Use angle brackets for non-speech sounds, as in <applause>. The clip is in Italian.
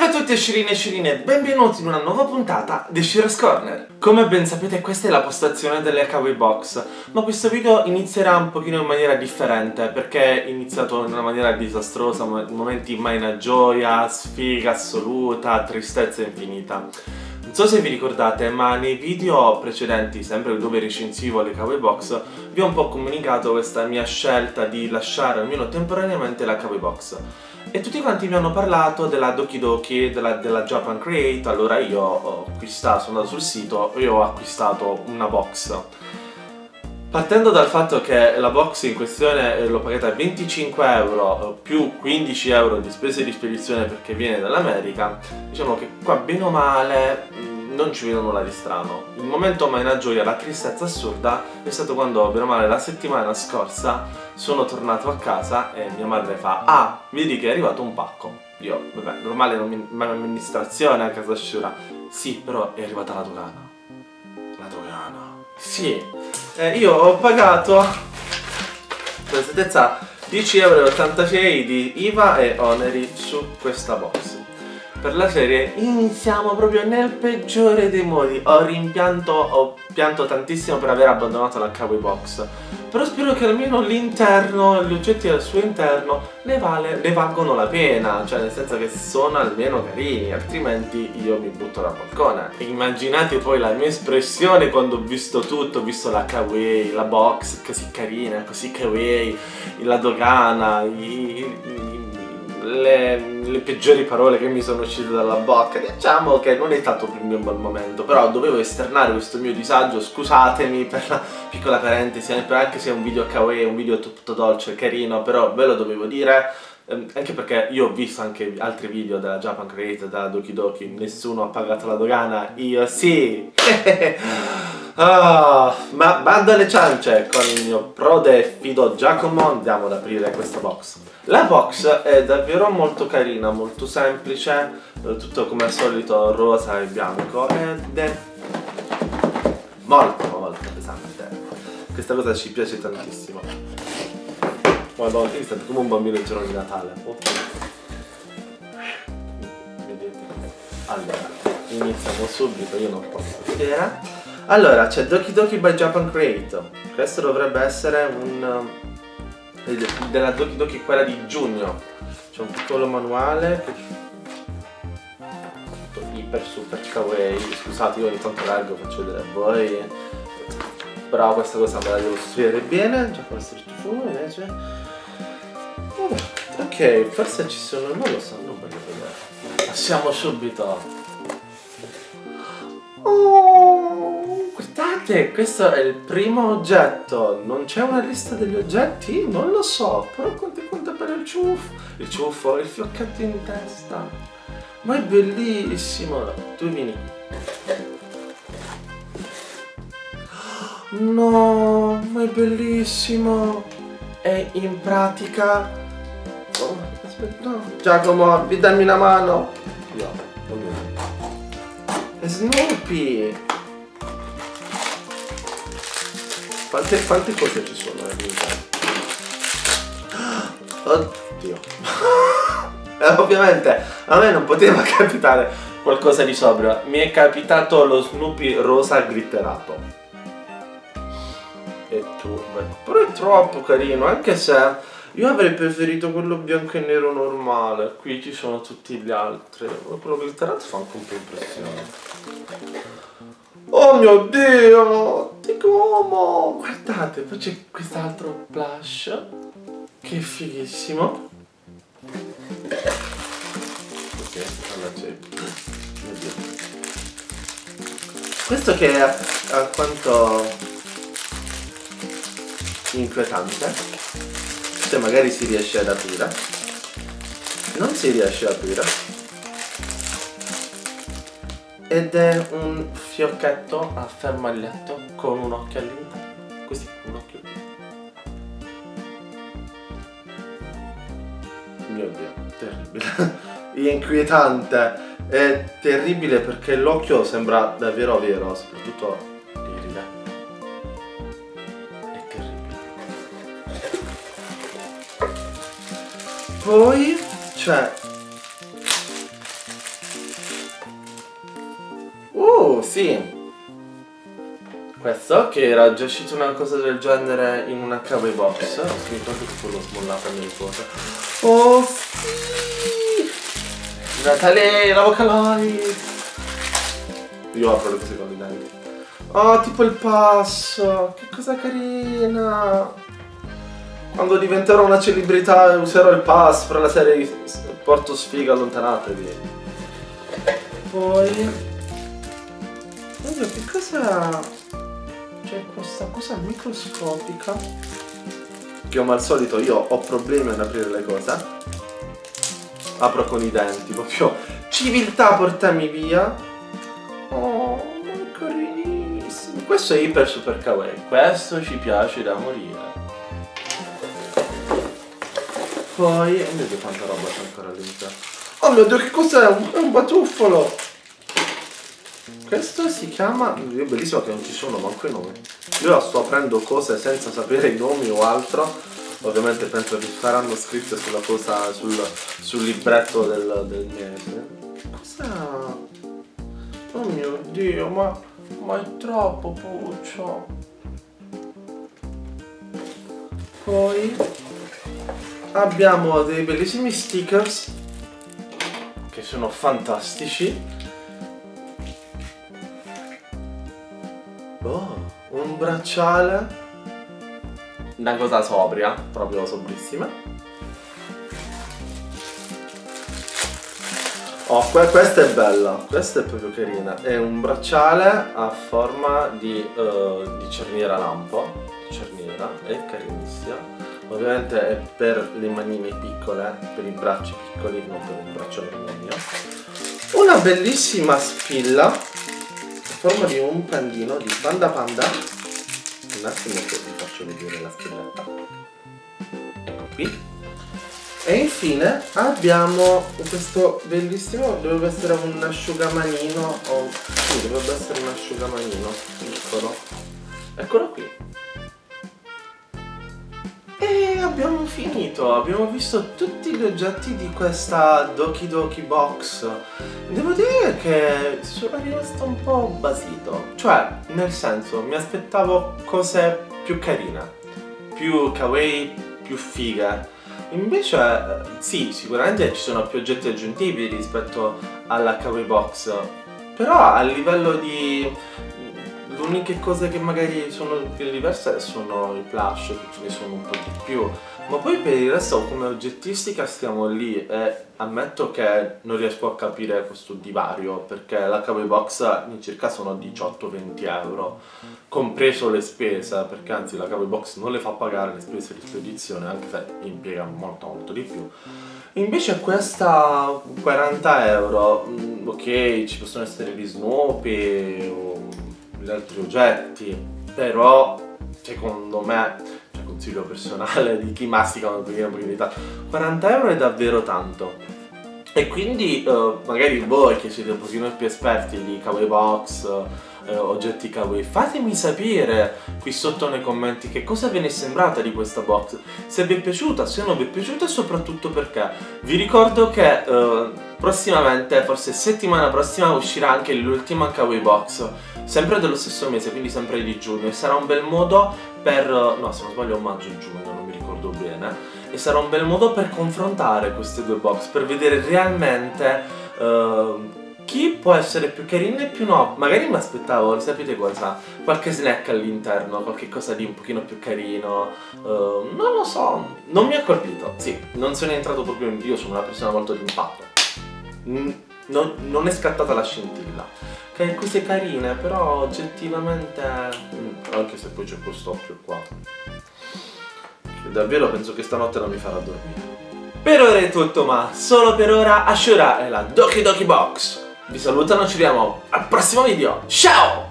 Salve a tutti scirini e sciline, benvenuti in una nuova puntata di Shira's Corner. Come ben sapete questa è la postazione delle Kawaii Box, ma questo video inizierà un pochino in maniera differente perché è iniziato in una maniera disastrosa, momenti mai una gioia, sfiga assoluta, tristezza infinita. Non so se vi ricordate, ma nei video precedenti, sempre dove recensivo le Kawaii Box, vi ho un po' comunicato questa mia scelta di lasciare almeno temporaneamente la Kawaii Box. E tutti quanti mi hanno parlato della Doki Doki, della, della Japan Create, allora io ho acquistato, sono andato sul sito e ho acquistato una box. Partendo dal fatto che la box in questione eh, l'ho pagata 25 euro più 15 euro di spese di spedizione perché viene dall'America, diciamo che qua bene o male mm, non ci vedo nulla di strano. Il momento mai una gioia, la tristezza assurda è stato quando bene o male la settimana scorsa sono tornato a casa e mia madre fa Ah, vedi che è arrivato un pacco. Io, vabbè, normale amministrazione a casa Shura. Sì, però è arrivata la dogana. La dogana. Sì, eh, io ho pagato per esattezza 10,86 euro di IVA e oneri su questa box per la serie iniziamo proprio nel peggiore dei modi. Ho rimpianto, ho pianto tantissimo per aver abbandonato la Kawaii Box. Però spero che almeno l'interno, gli oggetti al suo interno ne, vale, ne valgono la pena. Cioè nel senso che sono almeno carini altrimenti io mi butto dal balcone immaginate poi la mia espressione quando ho visto tutto. Ho visto la Kawaii, la box così carina, così Kawaii la dogana i, i le, le, peggiori parole che mi sono uscite dalla bocca. Diciamo che non è stato me un bel momento, però dovevo esternare questo mio disagio, scusatemi per la piccola parentesi, anche se è un video kawaii, un video tutto dolce, carino, però ve lo dovevo dire. Ehm, anche perché io ho visto anche altri video della Japan Creator, della Doki Doki, nessuno ha pagato la dogana, io sì! oh, <laughs> ma bando alle ciance, con il mio prode fido Giacomo andiamo ad aprire questa box. La box è davvero molto carina, molto semplice, eh, tutto come al solito rosa e bianco ed è molto molto pesante. Questa cosa ci piace tantissimo. Madonna, io come un bambino il giorno di Natale. Vedete? Allora, iniziamo subito, io non posso vedere. Allora, c'è Doki Doki by Japan Create. Questo dovrebbe essere un della Doki Doki quella di giugno c'è un piccolo manuale che iper super kawaii scusate io ogni tanto leggo faccio vedere a voi però questa cosa me la devo studiare bene già questo fu invece forse ci sono non lo so non voglio vedere passiamo subito Guardate, questo è il primo oggetto. Non c'è una lista degli oggetti? Non lo so, però quanto conta per il ciuffo? Il ciuffo, il fiocchetto in testa. Ma è bellissimo. Tu vieni. No, ma è bellissimo. E in pratica... No. Giacomo, vi dammi una mano. No, non mi Snoopy. Quante, quante cose ci sono nel vita? <gasps> Oddio. <laughs> eh, ovviamente a me non poteva <laughs> capitare qualcosa di sobrio. Mi è capitato lo Snoopy rosa glitterato. E tu, però è troppo carino, anche se io avrei preferito quello bianco e nero normale. Qui ci sono tutti gli altri. Quello glitterato fa anche un po' impressione. Oh mio Dio! Ti como! Guardate, poi c'è quest'altro blush che fighissimo. Ok, allora c'è. Questo che è alquanto inquietante. Se magari si riesce ad aprire. Non si riesce ad aprire. Ed è un fiocchetto a fermaglietto con un occhio all'interno. Così un occhio mio dio terribile. <laughs> Inquietante. È terribile perché l'occhio sembra davvero vero soprattutto poi, c'è Uh, sì! Questo, che era già uscito una cosa del genere in una cave box. Ho scritto anche tutto lo smollato a mia. Oh sì! Natale, la vocaloi! Io apro le cose con i denti. Oh, tipo il passo! Che cosa carina! Quando diventerò una celebrità userò il pass per la serie Porto Sfiga, allontanatevi. Poi... Oddio, che cosa c'è questa cosa microscopica? Che come al solito io ho problemi ad aprire le cose. Apro con i denti proprio civiltà portami via. Oh ma carinissimo questo è iper super kawaii. Questo ci piace da morire poi oh mio dio quanta roba c'è ancora all'interno oh mio dio che cos'è è un batuffolo questo si chiama... È bellissimo che non ci sono manco i nomi. Io sto aprendo cose senza sapere i nomi o altro. Ovviamente penso che saranno scritte sulla cosa, sul, sul libretto del, del mese. Cosa... Oh mio dio, ma, ma è troppo puccio. Poi abbiamo dei bellissimi stickers che sono fantastici Oh, un bracciale. Una cosa sobria, proprio sobrissima. Oh, que questa è bella, questa è proprio carina. È un bracciale a forma di, uh, di cerniera lampo. Cerniera, è carinissima. Ovviamente è per le manine piccole, per i bracci piccoli, non per un bracciale come mio. Una bellissima spilla forma di un pandino di Panda Panda. Un attimo che vi faccio vedere la spilletta. Ecco qui. E infine abbiamo questo bellissimo dovrebbe essere un asciugamanino o sì, dovrebbe essere un asciugamanino piccolo. Eccolo qui abbiamo finito, abbiamo visto tutti gli oggetti di questa Doki Doki Box. Devo dire che sono rimasto un po' basito. Cioè, nel senso, mi aspettavo cose più carine, più kawaii, più fighe. Invece, sì, sicuramente ci sono più oggetti aggiuntivi rispetto alla kawaii box. Però a livello di le uniche cose che magari sono diverse sono i plush, che ce ne sono un po' di più. Ma poi per il resto come oggettistica stiamo lì e ammetto che non riesco a capire questo divario perché la cave box all'incirca sono 18-20 euro, compreso le spese, perché anzi la cave box non le fa pagare le spese di spedizione anche se impiega molto molto di più. Invece questa 40 euro, mm, ok, ci possono essere gli Snoopy o gli altri oggetti, però secondo me, cioè consiglio personale di chi mastica una pochino un pochino di 40 euro è davvero tanto. E quindi uh, magari voi che siete un pochino più esperti di kawaii box, uh, oggetti kawaii, fatemi sapere qui sotto nei commenti che cosa ve ne è sembrata di questa box, se vi è piaciuta, se non vi è piaciuta e soprattutto perché. Vi ricordo che uh, prossimamente, forse settimana prossima, uscirà anche l'ultima kawaii box. Sempre dello stesso mese, quindi sempre di giugno. E sarà un bel modo per, no se non sbaglio maggio e giugno, non mi ricordo bene, e sarà un bel modo per confrontare queste due box, per vedere realmente uh, può essere più carino e più no. Magari mi aspettavo, sapete cosa? Qualche snack all'interno, qualche cosa di un pochino più carino, uh, non lo so, non mi ha colpito, sì, non sono entrato proprio in... io sono una persona molto d'impatto. Non, non è scattata la scintilla che cose carine, però oggettivamente... Mm, anche se poi c'è quest'occhio qua. Davvero penso che stanotte non mi farà dormire. Per ora è tutto, ma solo per ora Ashura è la Doki Doki Box. Vi salutano, ci vediamo al prossimo video. Ciao!